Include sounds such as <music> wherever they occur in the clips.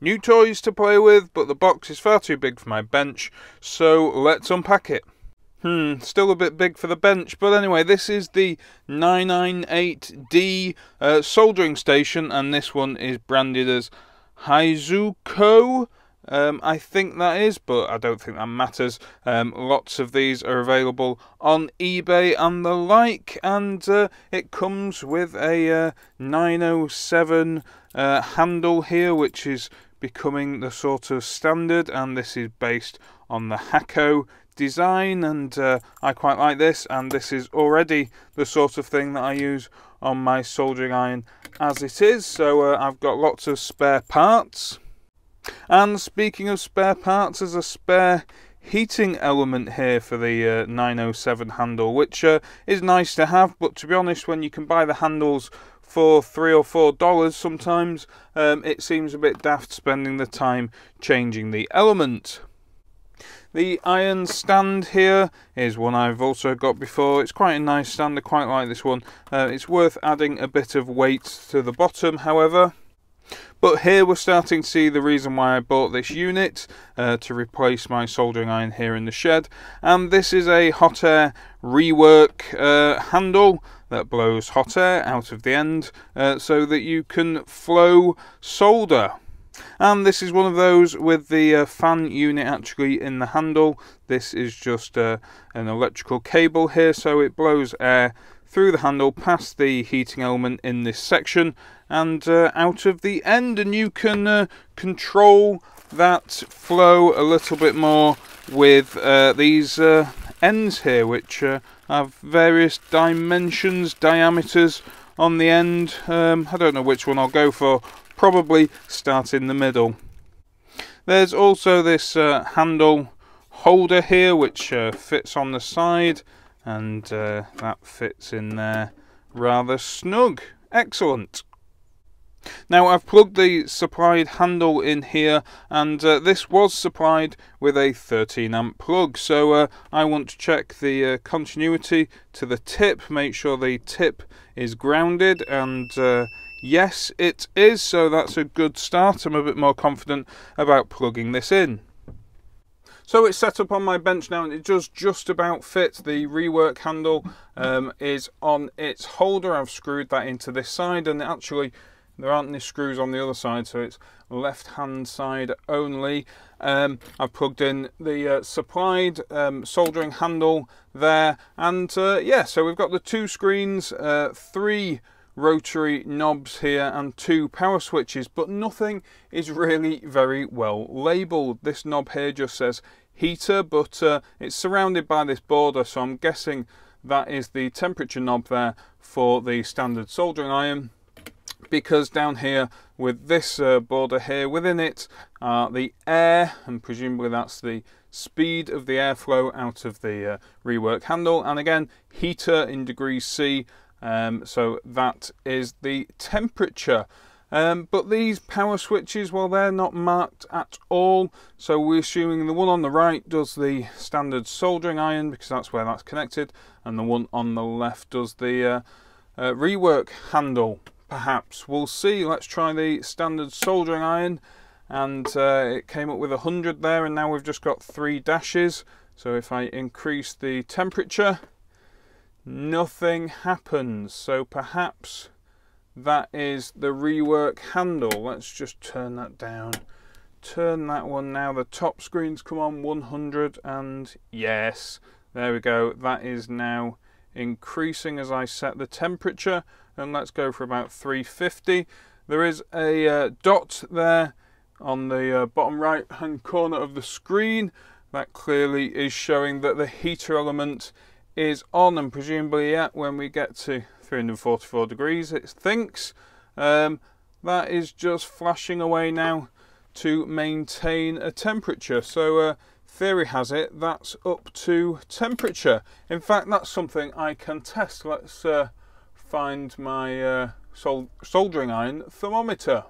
new toys to play with, but the box is far too big for my bench, so let's unpack it. Hmm, still a bit big for the bench, but anyway, this is the 998D uh, soldering station, and this one is branded as Haizuko. Um, I think that is, but I don't think that matters. Um, lots of these are available on eBay and the like, and uh, it comes with a uh, 907 uh, handle here, which is becoming the sort of standard, and this is based on the Hakko design, and uh, I quite like this, and this is already the sort of thing that I use on my soldering iron as it is, so uh, I've got lots of spare parts. And speaking of spare parts, there's a spare heating element here for the uh, 907 handle, which uh, is nice to have, but to be honest, when you can buy the handles for three or four dollars sometimes, um, it seems a bit daft spending the time changing the element. The iron stand here is one I've also got before. It's quite a nice stand, I quite like this one. Uh, it's worth adding a bit of weight to the bottom, however. But here we're starting to see the reason why I bought this unit uh, to replace my soldering iron here in the shed. And this is a hot air rework uh, handle that blows hot air out of the end uh, so that you can flow solder. And this is one of those with the uh, fan unit actually in the handle. This is just uh, an electrical cable here so it blows air through the handle past the heating element in this section and uh, out of the end and you can uh, control that flow a little bit more with uh, these uh, ends here which uh, have various dimensions diameters on the end. Um, I don't know which one I'll go for. Probably start in the middle. There's also this uh, handle holder here which fits on the side and that fits in there. Rather snug. Excellent now I've plugged the supplied handle in here and uh, this was supplied with a 13 amp plug so uh, I want to check the uh, continuity to the tip, make sure the tip is grounded and uh, yes it is so that's a good start. I'm a bit more confident about plugging this in. So it's set up on my bench now and it does just about fit. The rework handle um, is on its holder. I've screwed that into this side and actually there aren't any screws on the other side so it's left hand side only. Um, I've plugged in the uh, supplied um, soldering handle there and uh, yeah so we've got the two screens uh, three rotary knobs here and two power switches but nothing is really very well labeled this knob here just says heater but uh, it's surrounded by this border so I'm guessing that is the temperature knob there for the standard soldering iron because down here with this uh, border here within it uh, the air and presumably that's the speed of the airflow out of the uh, rework handle. And again heater in degrees C um, so that is the temperature. Um, but these power switches well they're not marked at all. So we're assuming the one on the right does the standard soldering iron because that's where that's connected and the one on the left does the uh, uh, rework handle perhaps. We'll see. Let's try the standard soldering iron. And uh, it came up with 100 there, and now we've just got three dashes. So if I increase the temperature, nothing happens. So perhaps that is the rework handle. Let's just turn that down. Turn that one now. The top screens come on 100, and yes, there we go. That is now increasing as I set the temperature and let's go for about 350 there is a uh, dot there on the uh, bottom right hand corner of the screen that clearly is showing that the heater element is on and presumably yeah, when we get to 344 degrees it thinks. Um, that is just flashing away now to maintain a temperature. So uh, theory has it that's up to temperature in fact that's something I can test let's uh, find my uh, sol soldering iron thermometer.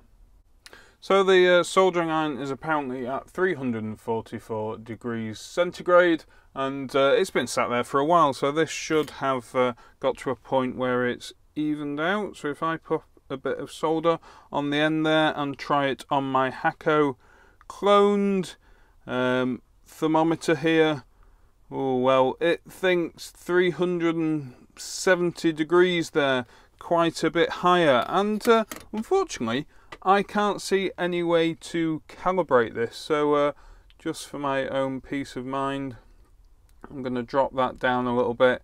So the uh, soldering iron is apparently at 344 degrees centigrade and uh, it's been sat there for a while so this should have uh, got to a point where it's evened out. So if I pop a bit of solder on the end there and try it on my Hakko cloned um, thermometer here. Oh well, it thinks 370 degrees there, quite a bit higher. And uh, unfortunately, I can't see any way to calibrate this. So uh, just for my own peace of mind, I'm going to drop that down a little bit.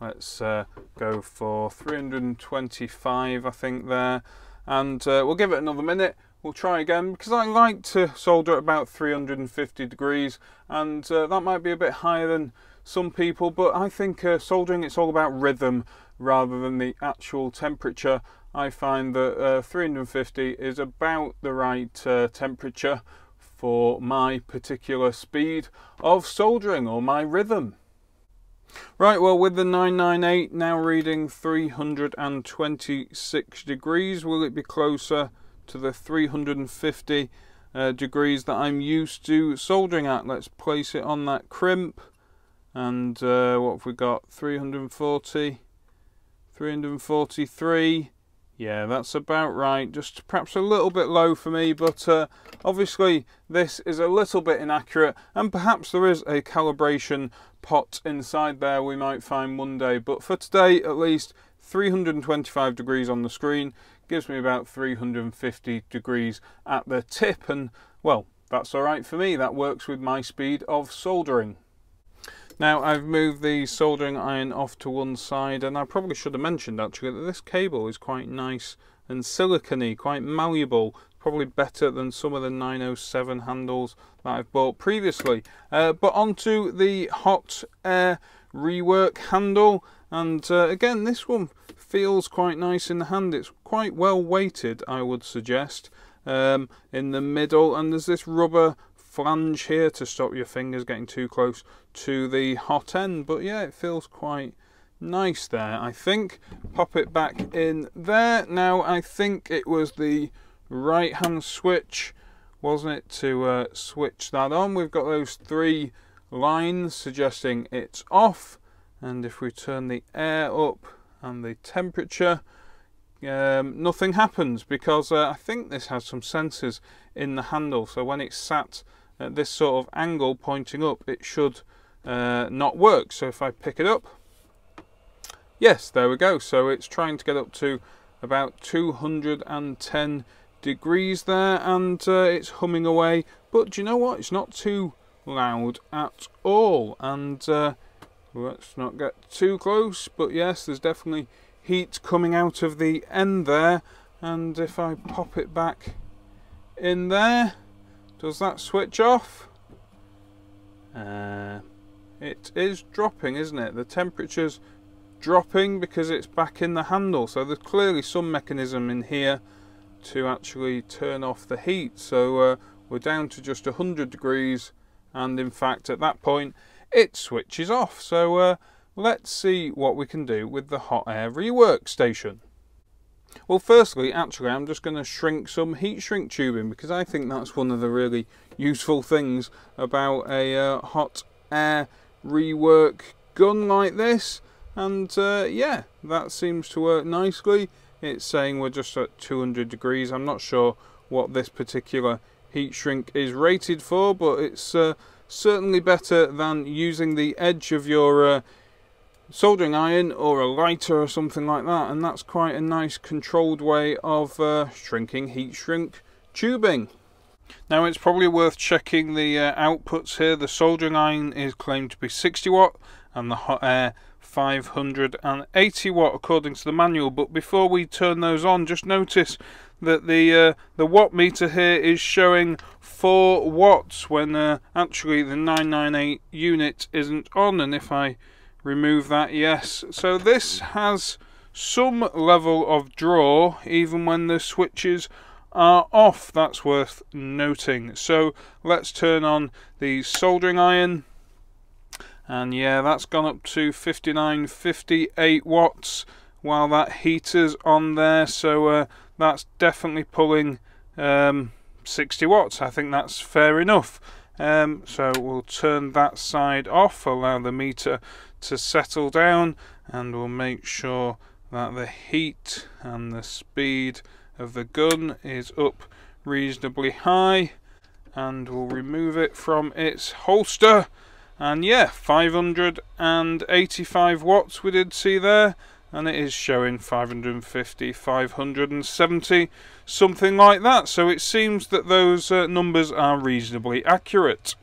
Let's uh, go for 325, I think, there. And uh, we'll give it another minute. We'll try again because I like to solder at about 350 degrees, and uh, that might be a bit higher than some people, but I think uh, soldering it's all about rhythm rather than the actual temperature. I find that uh, 350 is about the right uh, temperature for my particular speed of soldering or my rhythm. Right, well, with the 998 now reading 326 degrees, will it be closer to the 350 uh, degrees that I'm used to soldering at? Let's place it on that crimp. And uh, what have we got? 340, 343. Yeah, that's about right. Just perhaps a little bit low for me, but uh, obviously this is a little bit inaccurate, and perhaps there is a calibration pot inside there we might find one day. But for today, at least, 325 degrees on the screen gives me about 350 degrees at the tip, and well, that's all right for me. That works with my speed of soldering. Now I've moved the soldering iron off to one side and I probably should have mentioned actually that this cable is quite nice and silicony, quite malleable, probably better than some of the 907 handles that I've bought previously. Uh, but onto the hot air rework handle and uh, again this one feels quite nice in the hand, it's quite well weighted I would suggest um, in the middle and there's this rubber flange here to stop your fingers getting too close to the hot end. But yeah, it feels quite nice there, I think. Pop it back in there. Now, I think it was the right hand switch, wasn't it, to uh, switch that on. We've got those three lines suggesting it's off. And if we turn the air up and the temperature, um, nothing happens because uh, I think this has some sensors in the handle. So when it's sat at this sort of angle pointing up, it should uh, not work. So if I pick it up, yes, there we go. So it's trying to get up to about 210 degrees there and uh, it's humming away. But do you know what? It's not too loud at all. And uh, let's not get too close. But yes, there's definitely heat coming out of the end there. And if I pop it back in there, does that switch off? Uh, it is dropping, isn't it? The temperature's dropping because it's back in the handle. So there's clearly some mechanism in here to actually turn off the heat. So uh, we're down to just 100 degrees and in fact at that point it switches off. So uh, let's see what we can do with the hot air rework station. Well, firstly, actually, I'm just going to shrink some heat shrink tubing because I think that's one of the really useful things about a uh, hot air rework gun like this. And uh, yeah, that seems to work nicely. It's saying we're just at 200 degrees. I'm not sure what this particular heat shrink is rated for, but it's uh, certainly better than using the edge of your uh, soldering iron or a lighter or something like that and that's quite a nice controlled way of uh, shrinking heat shrink tubing. Now it's probably worth checking the uh, outputs here. The soldering iron is claimed to be 60 watt and the hot air 580 watt according to the manual but before we turn those on just notice that the uh, the watt meter here is showing 4 watts when uh, actually the 998 unit isn't on and if I remove that yes. So this has some level of draw even when the switches are off. That's worth noting. So let's turn on the soldering iron. And yeah that's gone up to 59 58 watts while that heater's on there. So uh, that's definitely pulling um, 60 watts. I think that's fair enough um, so we'll turn that side off allow the meter to settle down and we'll make sure that the heat and the speed of the gun is up reasonably high and we'll remove it from its holster. And yeah 585 watts we did see there and it is showing 550 570 something like that. So it seems that those uh, numbers are reasonably accurate.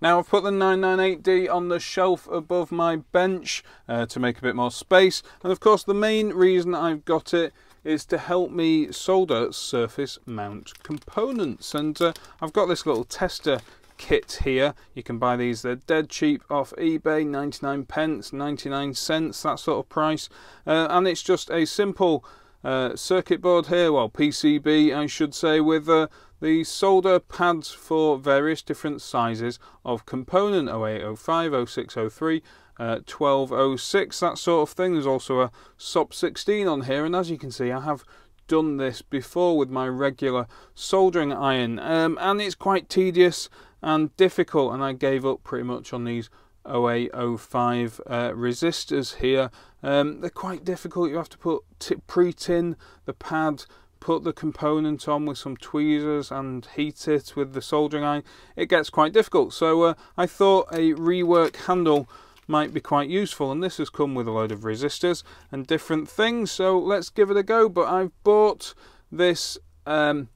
Now I've put the 998D on the shelf above my bench uh, to make a bit more space. And of course the main reason I've got it is to help me solder surface mount components. And uh, I've got this little tester kit here. You can buy these. They're dead cheap off ebay 99 pence 99 cents that sort of price. Uh, and it's just a simple uh, circuit board here. Well pcb i should say with uh, the solder pads for various different sizes of component. 0805 0603 uh, 1206 that sort of thing. There's also a sop 16 on here. And as you can see i have done this before with my regular soldering iron. Um, and it's quite tedious and difficult and I gave up pretty much on these 0805 uh, resistors here. Um, they're quite difficult. You have to put pre-tin the pad put the component on with some tweezers and heat it with the soldering iron. It gets quite difficult. So uh, I thought a rework handle might be quite useful and this has come with a load of resistors and different things. So let's give it a go. But I've bought this um,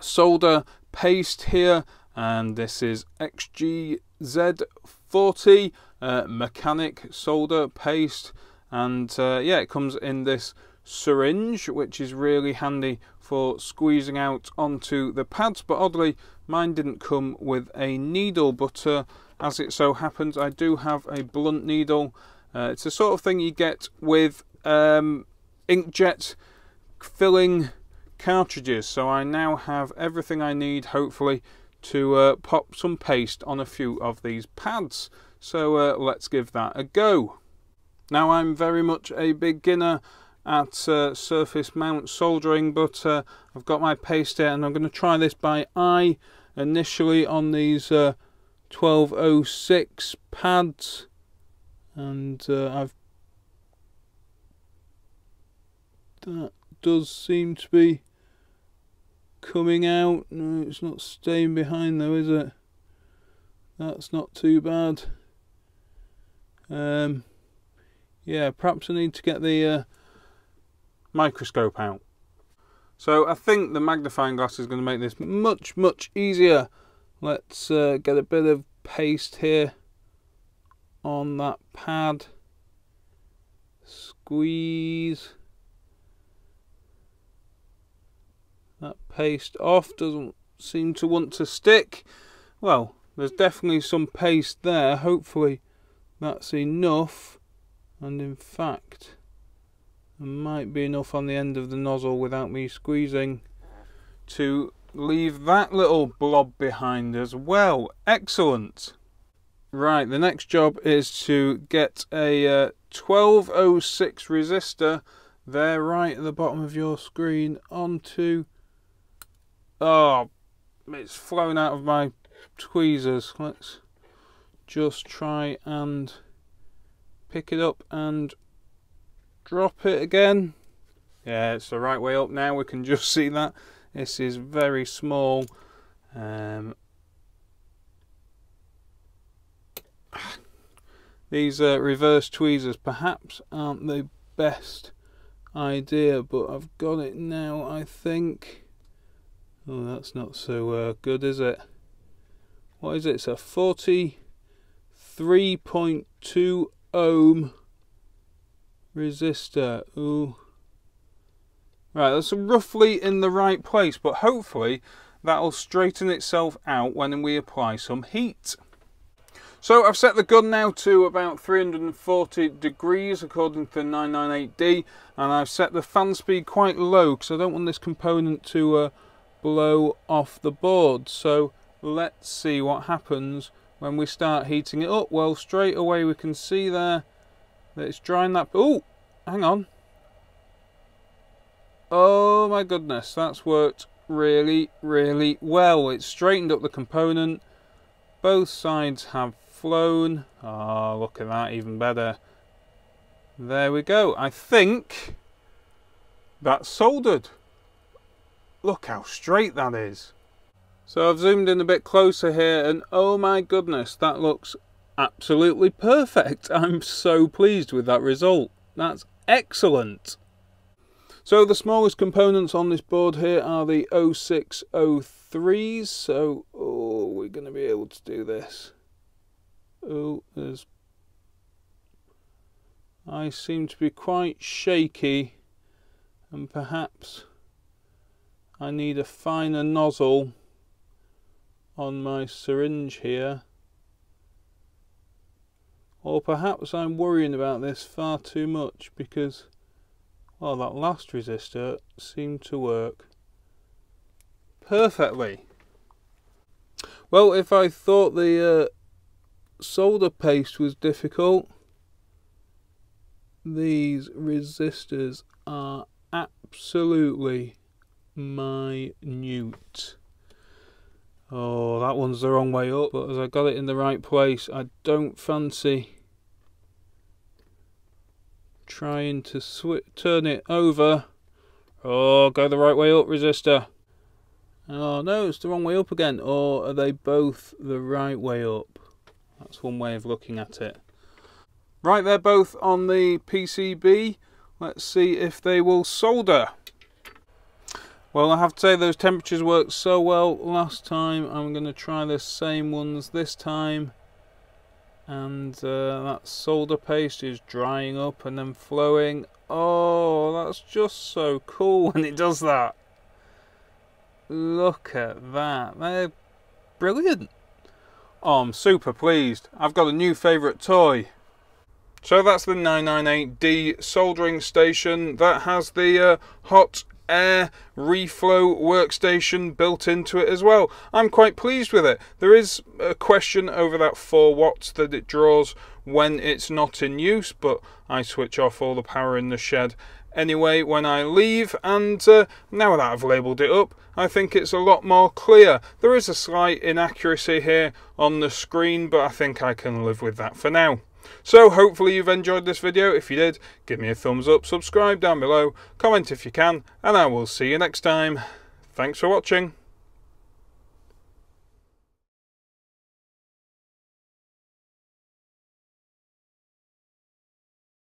solder paste here and this is XGZ40 uh, mechanic solder paste. And uh, yeah it comes in this syringe which is really handy for squeezing out onto the pads. But oddly mine didn't come with a needle but uh, as it so happens I do have a blunt needle. Uh, it's the sort of thing you get with um, inkjet filling cartridges. So I now have everything I need hopefully to uh, pop some paste on a few of these pads. So uh, let's give that a go. Now I'm very much a beginner at uh, surface mount soldering but uh, I've got my paste here and I'm going to try this by eye initially on these 1206 uh, pads and uh, I've that does seem to be coming out. No, it's not staying behind though, is it? That's not too bad. Um, yeah, perhaps I need to get the uh, microscope out. So I think the magnifying glass is going to make this much, much easier. Let's uh, get a bit of paste here on that pad. Squeeze. That paste off doesn't seem to want to stick. Well, there's definitely some paste there. Hopefully that's enough. And in fact, there might be enough on the end of the nozzle without me squeezing to leave that little blob behind as well. Excellent. Right, the next job is to get a uh, 1206 resistor there right at the bottom of your screen onto Oh, it's flown out of my tweezers. Let's just try and pick it up and drop it again. Yeah, it's the right way up now. We can just see that. This is very small. Um, these uh, reverse tweezers perhaps aren't the best idea, but I've got it now, I think. Oh, that's not so uh, good, is it? What is it? It's a 43.2 ohm resistor. Ooh. Right, that's roughly in the right place, but hopefully that'll straighten itself out when we apply some heat. So I've set the gun now to about 340 degrees according to the 998D and I've set the fan speed quite low because I don't want this component to uh, blow off the board. So let's see what happens when we start heating it up. Well, straight away we can see there that it's drying that... Oh, hang on. Oh my goodness, that's worked really, really well. It's straightened up the component. Both sides have flown. Oh, look at that, even better. There we go. I think that's soldered. Look how straight that is. So I've zoomed in a bit closer here and oh my goodness, that looks absolutely perfect. <laughs> I'm so pleased with that result. That's excellent. So the smallest components on this board here are the 0603s. So oh, we're going to be able to do this. Oh, there's. I seem to be quite shaky, and perhaps I need a finer nozzle on my syringe here. Or perhaps I'm worrying about this far too much because, well, that last resistor seemed to work perfectly. Well, if I thought the uh, solder paste was difficult, these resistors are absolutely minute. Oh, that one's the wrong way up, but as I got it in the right place, I don't fancy trying to turn it over. Oh, go the right way up, resistor. Oh, no, it's the wrong way up again. Or are they both the right way up? That's one way of looking at it. Right, they're both on the PCB. Let's see if they will solder. Well, I have to say those temperatures worked so well last time. I'm going to try the same ones this time. And uh, that solder paste is drying up and then flowing. Oh, that's just so cool <laughs> when it does that. Look at that. They're brilliant. Oh, I'm super pleased. I've got a new favourite toy. So that's the 998D soldering station that has the uh, hot air reflow workstation built into it as well. I'm quite pleased with it. There is a question over that 4 watts that it draws when it's not in use, but I switch off all the power in the shed anyway when I leave and uh, now that I've labelled it up I think it's a lot more clear. There is a slight inaccuracy here on the screen but I think I can live with that for now. So hopefully you've enjoyed this video. If you did, give me a thumbs up, subscribe down below, comment if you can, and I will see you next time. Thanks for watching.